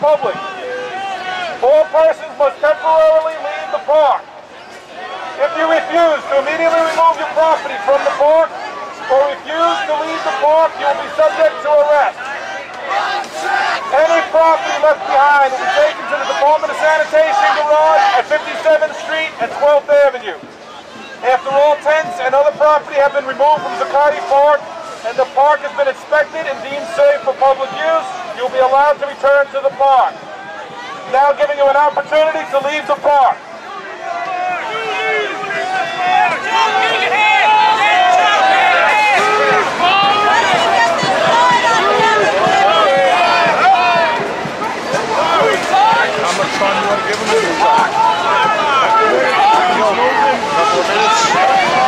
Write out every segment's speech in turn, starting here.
public, all persons must temporarily leave the park. If you refuse to immediately remove your property from the park or refuse to leave the park, you will be subject to arrest. Any property left behind will be taken to the Department of Sanitation garage at 57th Street and 12th Avenue. After all tents and other property have been removed from Zuccotti Park and the park has been inspected and deemed safe for public use, you'll be allowed to return to the park. Now giving you an opportunity to leave the park. How much time you want to give them in? Couple of minutes?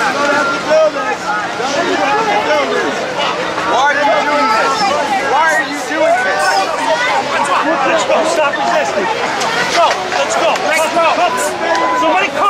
Why are you doing this? Why are you doing this? Let's go. Stop resisting. Let's go. Let's go. Let's go. Somebody cuff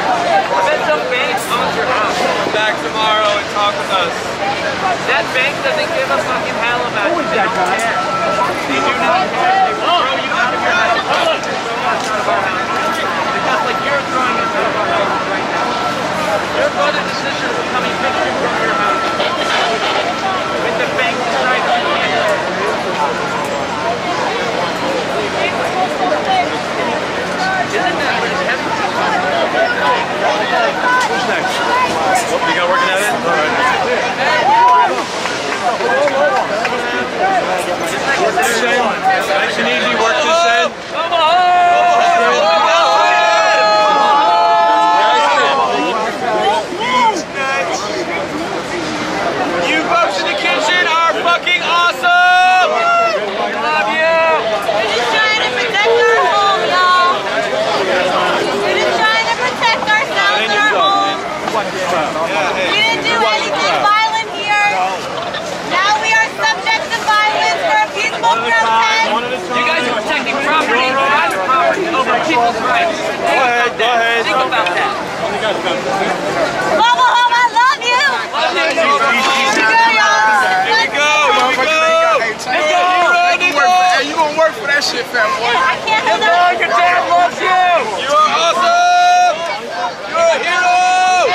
some bank owns your house. Come back tomorrow and talk with us. That bank doesn't give a fucking hell about you. They don't care. They do not care. They will throw you out of your house. Throw us out of our house. Just like you're throwing us out of our house right now. Your brothers and sisters will come evict you from your house. With the bank decides you can't live. Isn't that what is heaven? Who's next? Oh, you got working at it? Mama, I love you. Y'all. Hey, you gonna work for that shit. I can't. Your dad loves you! You are awesome! You're a hero!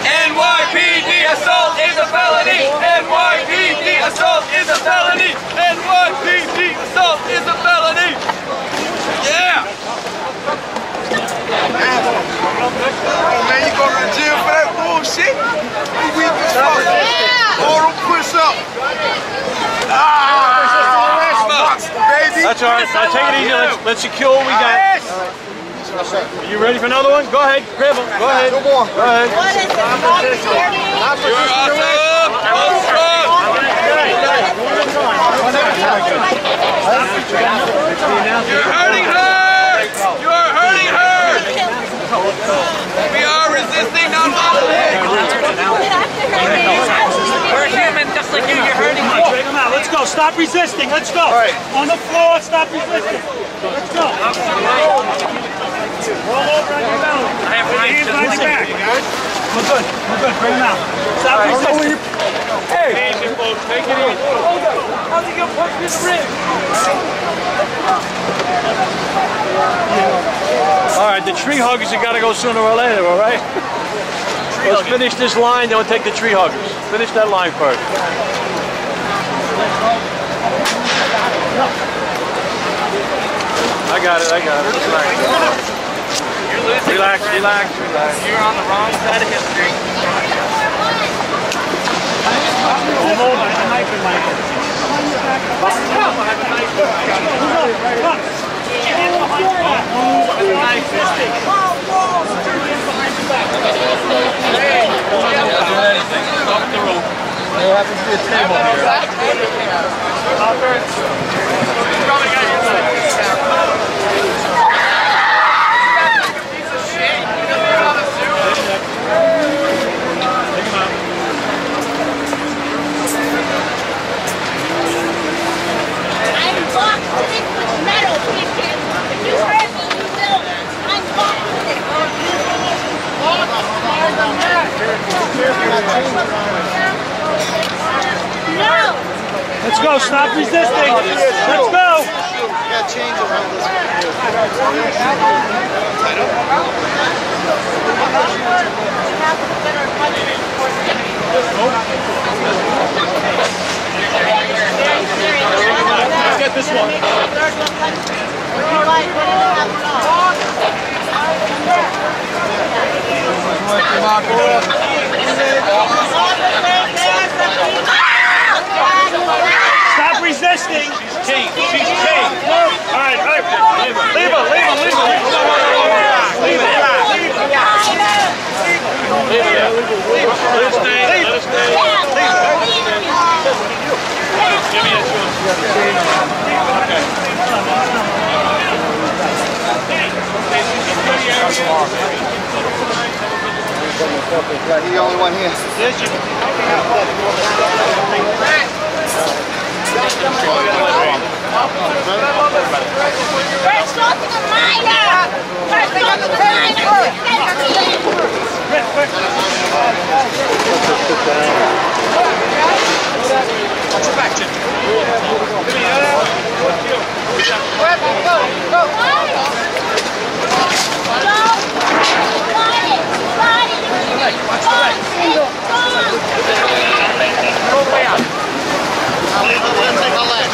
NYPD assault is a felony! NYPD assault is a felony! NYPD assault is a felony! Yeah! Oh man, you go to the gym for that bullshit? You weak as fuck. Yeah. All them push up. Ah, box, baby. That's all right. Now take it easy. Let's, let's secure what we got. Are you ready for another one? Go ahead. Grab them. Go ahead. Go ahead. What is it? You hear me? You're awesome. Go strong. You're hurting her. You are hurting her. We are resisting not violence. We're human just like you, you're hurting me. Drag them out. Let's go. Stop resisting. Let's go. On the floor. Stop resisting. Let's go. Roll over on your belly. I have Put hands behind your back. We're good. We're good. Bring them out. Stop resisting. Easy, folks. Take it easy. How's he gonna punch me in the ribs? All right, the tree huggers have got to go sooner or later, all right? Let's finish this line, then we'll take the tree huggers. Finish that line first. I got it, I got it. Relax, relax, relax. relax. You're on the wrong side of history. Don't move, I have a knife in my hand. Come. I'm boxed thick with metal pieces. If you hurt me, you will. I'm boxed thick. No! Let's go, stop resisting. Let's go. Let's get this one. Stop resisting. She's chained. She's chained. All right, all right. Leave her, leave her, leave her. Leave her. Leave it. Leave it. Leave it. Let her stay. Let her stay. Give me a chance. He the only one here. We're assaulting a minor! Watch your back, Jim. Go, go, Watch the leg. Go way out. Now, we're going to take a leg.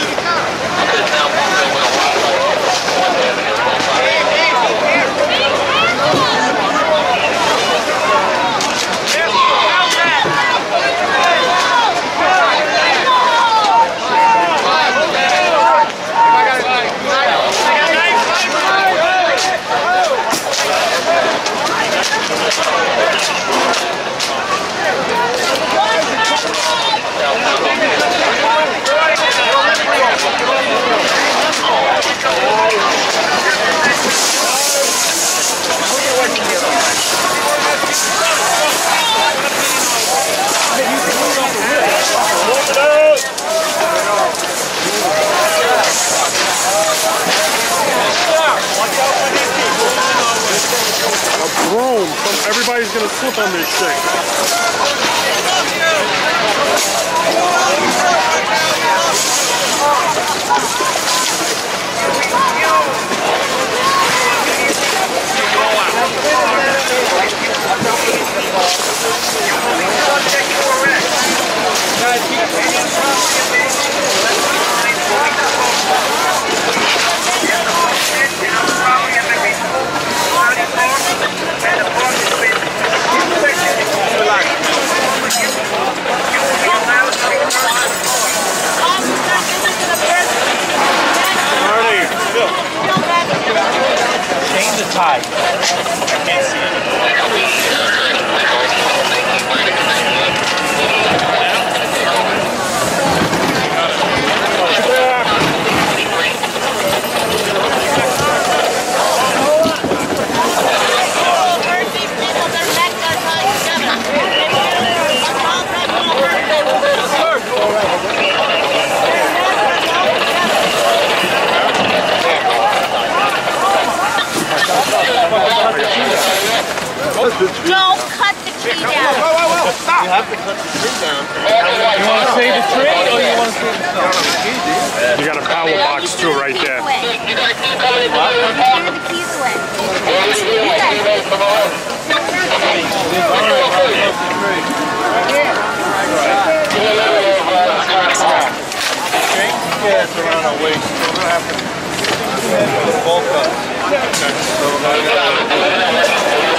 It's around week. So we're gonna have to bulk up. So we're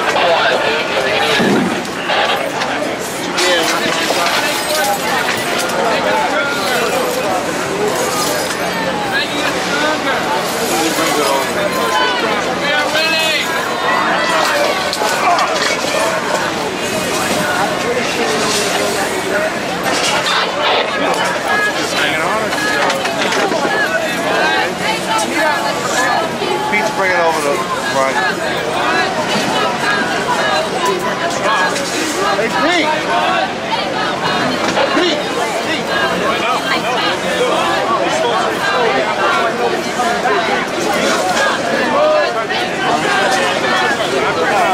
Pete's bringing over the right.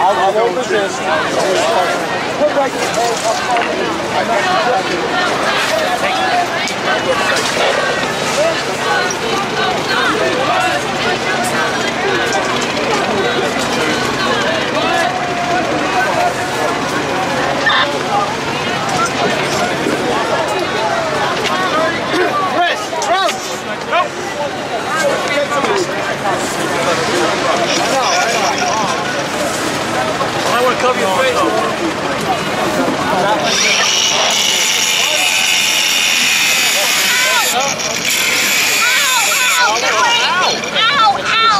I'll, with this. I want to cover your face. Ow, ow, ow.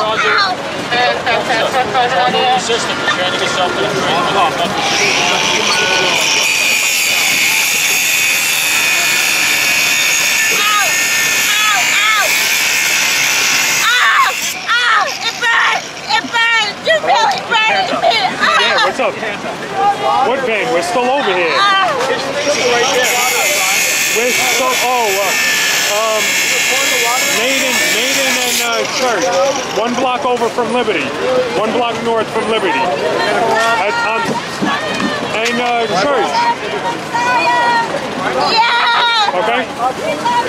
System, you're trying to get something to drink. Ow, ow, ow. Ow, ow, it burns, it burns. You're really burning me. What's up? What vein? We're still over here. We're still, oh, uh, um, Maiden, Maiden and uh, Church. One block over from Liberty. One block north from Liberty. At, um, and uh, Church. Yeah, Okay?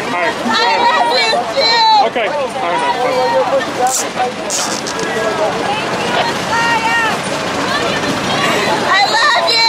Alright. I love you too. Okay. Alright, man. I love you.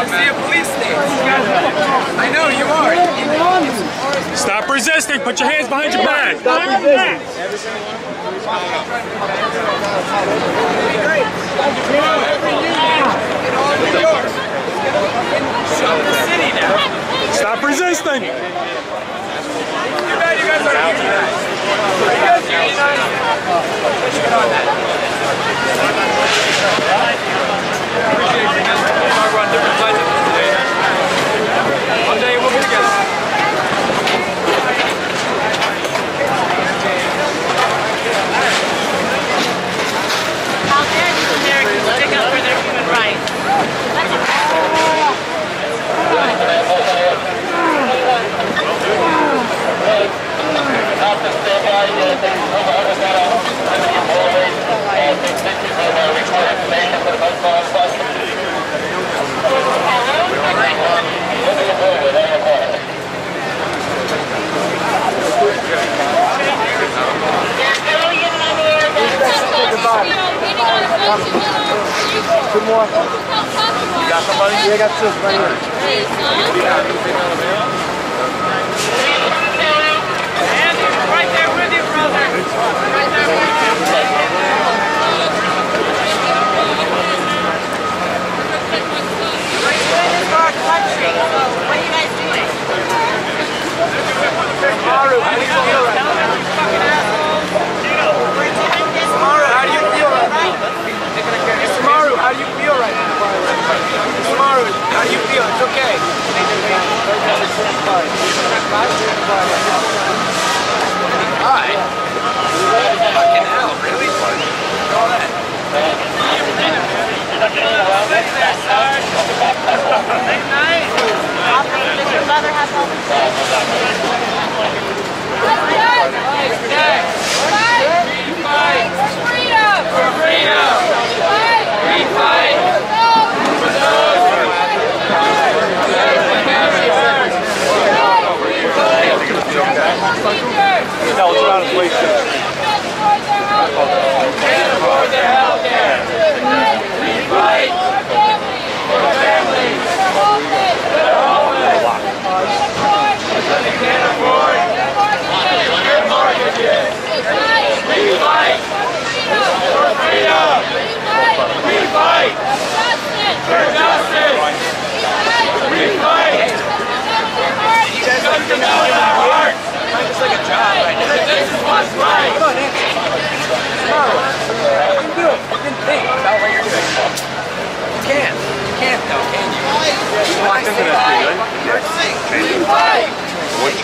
See a police state. I know you are. Stop resisting. Put your hands behind your back. Stop resisting. Too bad you guys are unionized. You guys unionized? Let's on that. Appreciate you guys. Sorry we're on different sides of this today. One day we'll be together. How dare these Americans stick up for their human rights? Two some Bruce. How you feel? It's okay. Hi. Fucking hell, really? All that.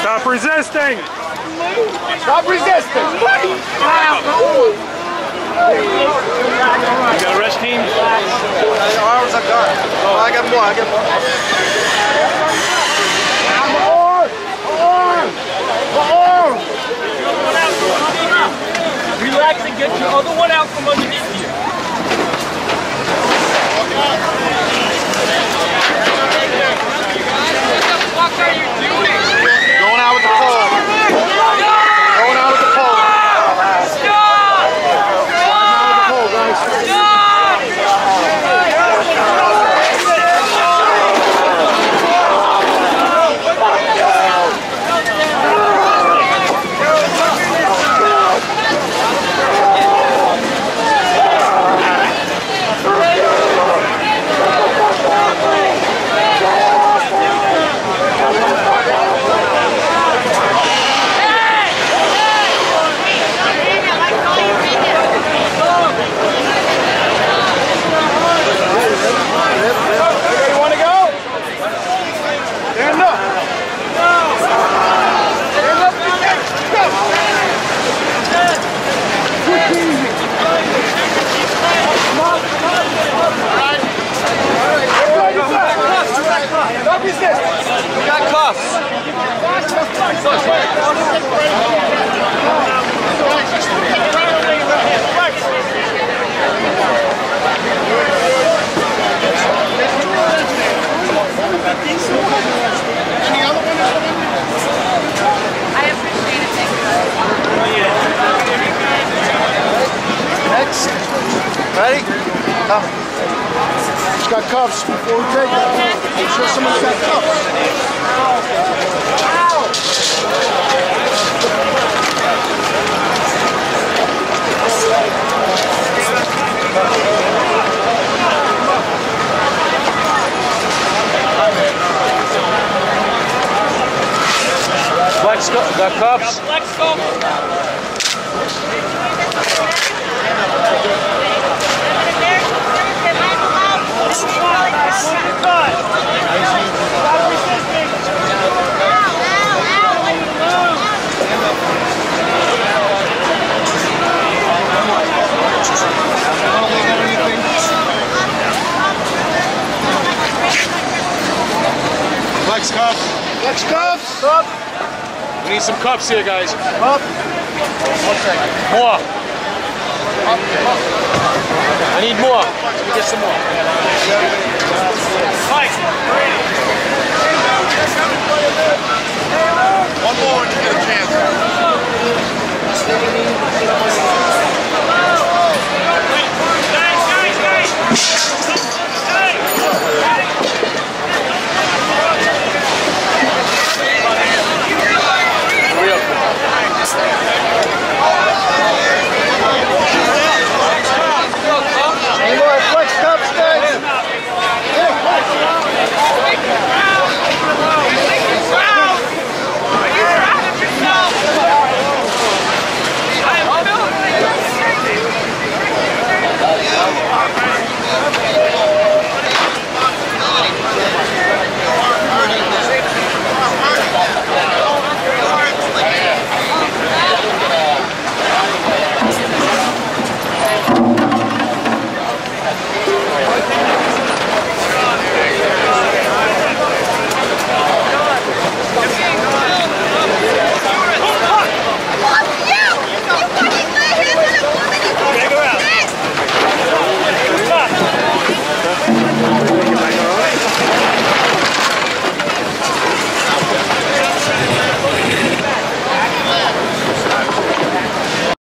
Stop resisting! Stop resisting! You got arrest team? Arms are gone. Oh, I got more. I got more. Relax and get your other one out from underneath you. What are you doing? Flex got cuffs. Let's go. Stop resisting. Flex cuffs. Flex cuffs. Up. We need some cups here, guys. Cup. One second. More. Cup, cup. I need more. Let me get some more. Mike. One more and you get a chance.